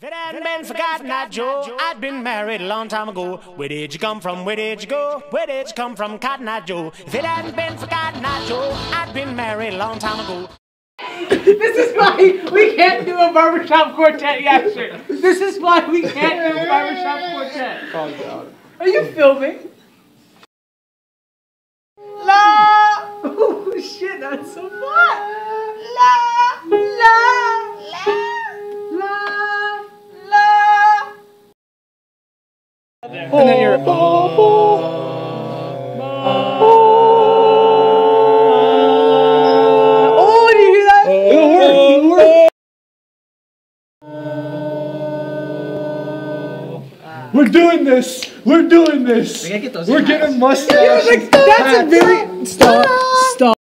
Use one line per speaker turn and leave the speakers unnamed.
If it hadn't been for Cotton Eye Joe, I'd been married a long time ago. Where did you come from? Where did you go? Where did you come from, Cotton Eye Joe? If it hadn't been for Cotton Eye Joe, I'd been married a long time ago.
This is why we can't do a barbershop quartet yet, This is why we can't do a barbershop quartet.
Calm down.
Are you filming? La! Oh shit, that's so fun!
And then you're.
Oh, do you hear that?
It'll work. It'll work. We're doing this. We're doing this.
gotta get those
We're getting mustaches.
That's a very stop. Stop.